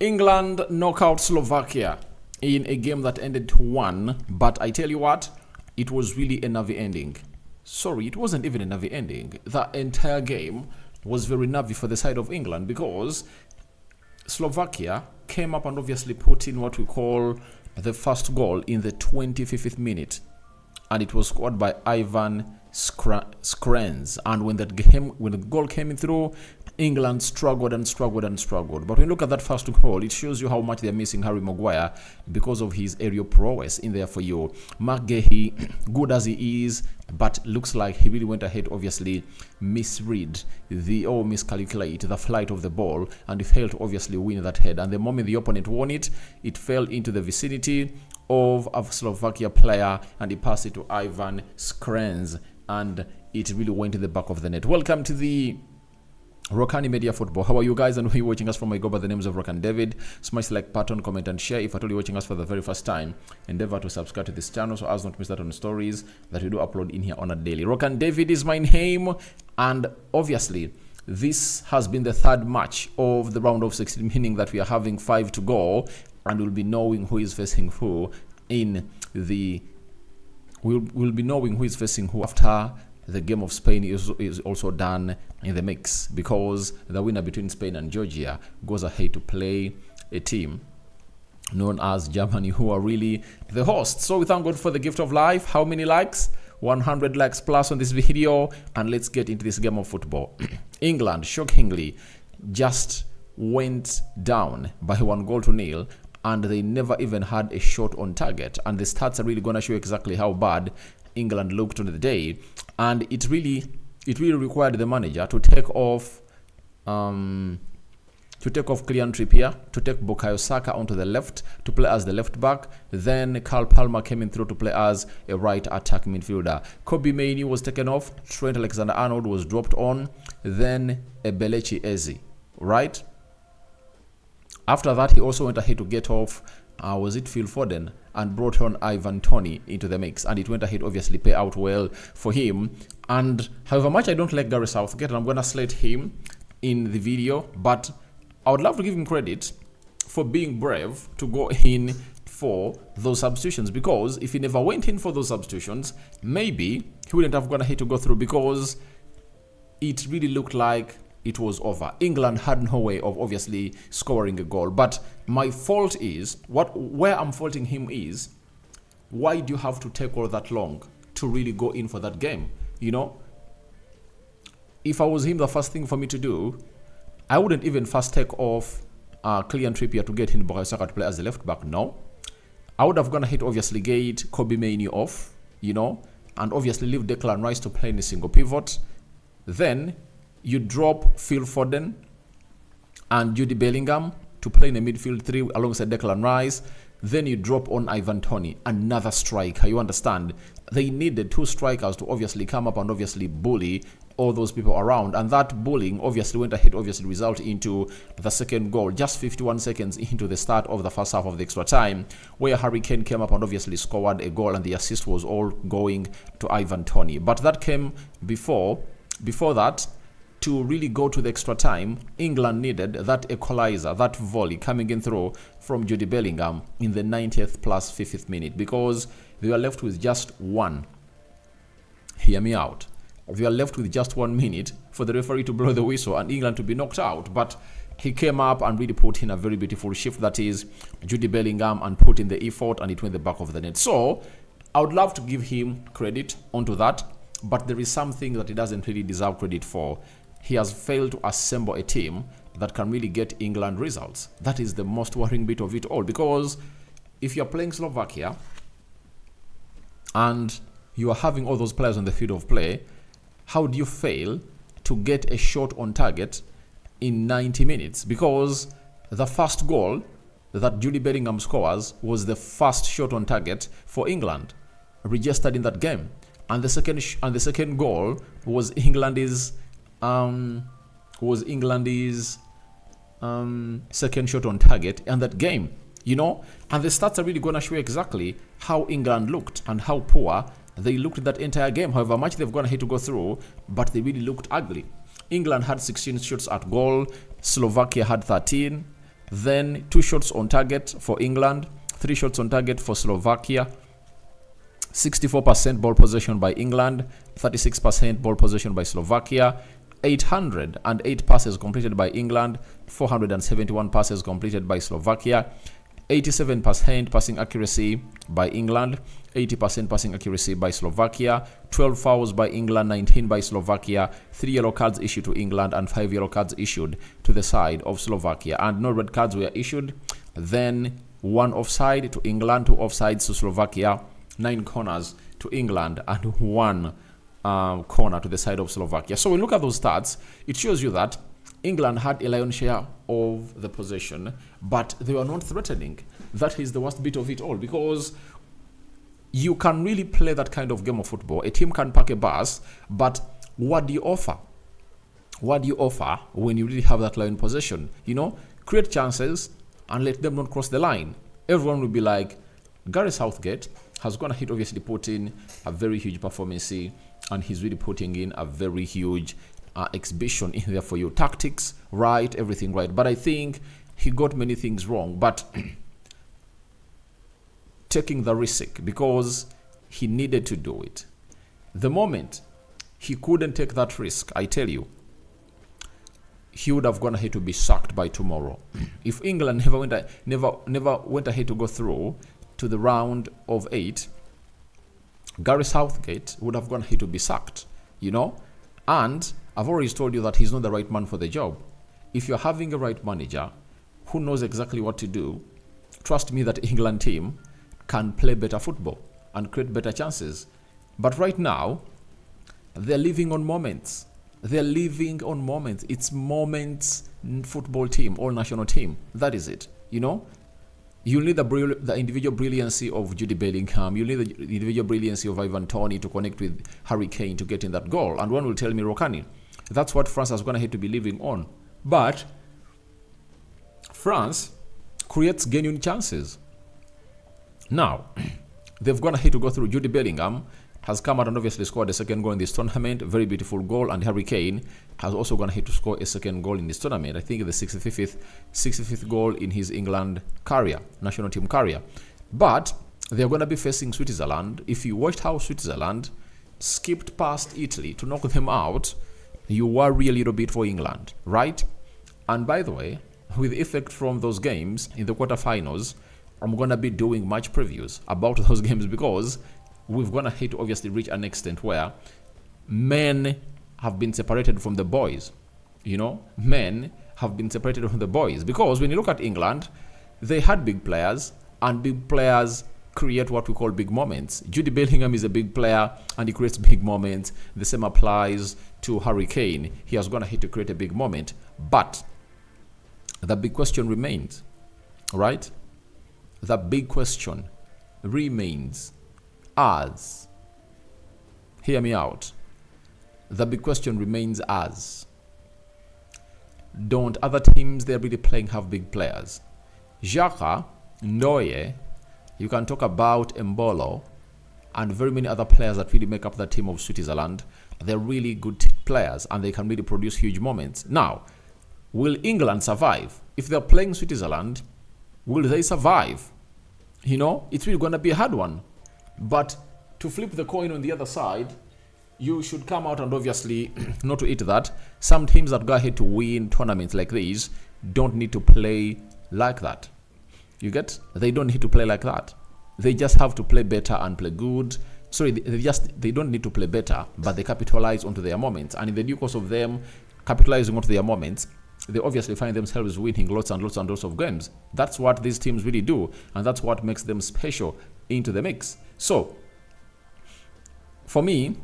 England knock out Slovakia in a game that ended 2-1, but I tell you what, it was really a nervy ending. Sorry, it wasn't even a nervy ending. The entire game was very nervy for the side of England because Slovakia came up and obviously put in what we call the first goal in the 25th minute and it was scored by Ivan Schranz. And when that game, when the goal came through, England struggled and struggled and struggled. But when you look at that first goal, it shows you how much they're missing Harry Maguire because of his aerial prowess in there for you. Marc Guéhi, good as he is, but looks like he really went ahead, obviously misread the or miscalculate the flight of the ball and failed to obviously win that head. And the moment the opponent won it, it fell into the vicinity of a Slovakia player and he passed it to Ivan Schranz and it really went to the back of the net. Welcome to the Rokani Media Football. How are you guys? And who are you watching us from? I go by the names of Rokan David. Smash like button, comment, and share. If at all you're watching us for the very first time, endeavor to subscribe to this channel so as not to miss out on stories that we do upload in here on a daily. Rokan David is my name, and obviously, this has been the third match of the round of 16, meaning that we are having five to go, and we'll be knowing who is facing who in the. We'll, we'll be knowing who is facing who after the game of Spain is, is also done in the mix because the winner between Spain and Georgia goes ahead to play a team known as Germany who are really the hosts. So we thank God for the gift of life. How many likes? 100 likes plus on this video and let's get into this game of football. England shockingly just went down by one goal to nil and they never even had a shot on target and the stats are really going to show exactly how bad England looked on the day and it really it really required the manager to take off um, to take off Kieran Trippier, to take Bukayo Saka onto the left to play as the left back. Then Cole Palmer came in through to play as a right attacking midfielder. Kobbie Mainoo was taken off. Trent Alexander-Arnold was dropped on. Then Eberechi Eze, right? After that, he also went ahead to get off uh, was it Phil Foden and brought on Ivan Toney into the mix. And it went ahead obviously pay out well for him. And however much I don't like Gareth Southgate and I'm gonna slate him in the video but I would love to give him credit for being brave to go in for those substitutions. Because if he never went in for those substitutions maybe he wouldn't have gone ahead to go through because it really looked like it was over. England had no way of obviously scoring a goal. But my fault is what where I'm faulting him is why do you have to take all that long to really go in for that game? You know, if I was him, the first thing for me to do, I wouldn't even first take off uh, Kieran Trippier to get Bukayo Saka to play as the left back. No, I would have gone ahead obviously get Kobbie Mainoo off, you know, and obviously leave Declan Rice to play in a single pivot. Then you drop Phil Foden and Jude Bellingham to play in a midfield three alongside Declan Rice. Then you drop on Ivan Toney, another striker. You understand? They needed two strikers to obviously come up and obviously bully all those people around. And that bullying obviously went ahead, obviously result into the second goal, just 51 seconds into the start of the first half of the extra time, where Harry Kane came up and obviously scored a goal and the assist was all going to Ivan Toney. But that came before, before that, to really go to the extra time, England needed that equalizer, that volley coming in through from Jude Bellingham in the 90th plus 50th minute because they were left with just one. Hear me out. They were left with just one minute for the referee to blow the whistle and England to be knocked out. But he came up and really put in a very beautiful shift that is Jude Bellingham and put in the effort and it went the back of the net. So I would love to give him credit onto that, but there is something that he doesn't really deserve credit for he has failed to assemble a team that can really get England results. That is the most worrying bit of it all because if you're playing Slovakia and you are having all those players on the field of play, how do you fail to get a shot on target in 90 minutes? Because the first goal that Jude Bellingham scores was the first shot on target for England registered in that game. And the second and the second goal was England's um, was England's um, second shot on target in that game. You know, and the stats are really going to show exactly how England looked and how poor they looked that entire game. However much they've gone ahead to go through, but they really looked ugly. England had 16 shots at goal. Slovakia had 13. Then two shots on target for England, three shots on target for Slovakia. 64% ball possession by England, 36% ball possession by Slovakia, 808 passes completed by England, 471 passes completed by Slovakia, 87% passing accuracy by England, 80% passing accuracy by Slovakia, 12 fouls by England, 19 by Slovakia, 3 yellow cards issued to England, and 5 yellow cards issued to the side of Slovakia. And no red cards were issued. Then one offside to England, two offsides to Slovakia, 9 corners to England, and 1 um, corner to the side of Slovakia. So we look at those stats, it shows you that England had a lion's share of the possession, but they were not threatening. That is the worst bit of it all because you can really play that kind of game of football. A team can pack a bus, but what do you offer? What do you offer when you really have that lion possession? You know, create chances and let them not cross the line. Everyone will be like, Gary Southgate has gone ahead, obviously, put in a very huge performance, and he's really putting in a very huge uh, exhibition in there for you. Tactics, right, everything right. But I think he got many things wrong. But taking the risk because he needed to do it. The moment he couldn't take that risk, I tell you, he would have gone ahead to be sacked by tomorrow. if England never went, never, never went ahead to go through to the round of eight, Gary Southgate would have gone ahead to be sacked, you know? And I've already told you that he's not the right man for the job. If you're having a right manager who knows exactly what to do, trust me that England team can play better football and create better chances. But right now, they're living on moments. They're living on moments. It's moments football team, all national team. That is it. You know, you need the, the individual brilliancy of Jude Bellingham. You need the individual brilliancy of Ivan Toney to connect with Harry Kane to get in that goal. And one will tell me, Rokani, that's what France is going to have to be living on. But France creates genuine chances. Now, they've gone ahead to go through Jude Bellingham, has come out and obviously scored a second goal in this tournament. Very beautiful goal. And Harry Kane has also gone ahead to score a second goal in this tournament. I think the 65th, 65th goal in his England career, national team career. But they're going to be facing Switzerland. If you watched how Switzerland skipped past Italy to knock them out, you worry a little bit for England, right? And by the way, with effect from those games in the quarterfinals, I'm gonna be doing match previews about those games because we've gonna hit to obviously reach an extent where men have been separated from the boys. You know, men have been separated from the boys because when you look at England, they had big players and big players create what we call big moments. Jude Bellingham is a big player and he creates big moments. The same applies to Harry Kane. He has gone ahead to create a big moment. But the big question remains, right? the big question remains as. Hear me out. The big question remains as. Don't other teams they're really playing have big players? Xhaka, Ndoye, you can talk about Embolo, and very many other players that really make up the team of Switzerland. They're really good players and they can really produce huge moments. Now, will England survive? If they're playing Switzerland, Will they survive? You know, it's really going to be a hard one. But to flip the coin on the other side, you should come out and obviously not to eat that. Some teams that go ahead to win tournaments like these don't need to play like that. You get? They don't need to play like that. They just have to play better and play good. Sorry, they just they don't need to play better, but they capitalize onto their moments. And in the due course of them capitalizing onto their moments, they obviously find themselves winning lots and lots and lots of games. That's what these teams really do, and that's what makes them special into the mix. So, for me,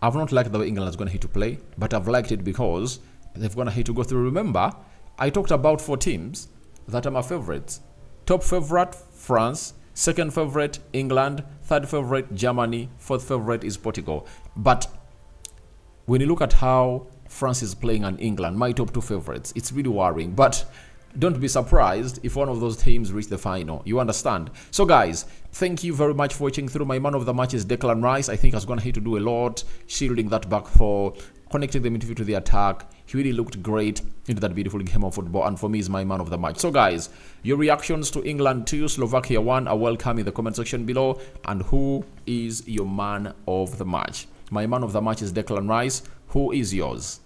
I've not liked the way England is going to hit to play, but I've liked it because they've gone ahead to go through. Remember, I talked about four teams that are my favorites. Top favorite, France. Second favorite, England. Third favorite, Germany. Fourth favorite is Portugal. But when you look at how France is playing and England, my top two favorites. It's really worrying, but don't be surprised if one of those teams reach the final. You understand? So, guys, thank you very much for watching through. My man of the match is Declan Rice. I think I was going to have to do a lot, shielding that back for connecting the midfield to the attack. He really looked great into that beautiful game of football, and for me, is my man of the match. So, guys, your reactions to England 2, Slovakia 1 are welcome in the comment section below. And who is your man of the match? My man of the match is Declan Rice. Who is yours?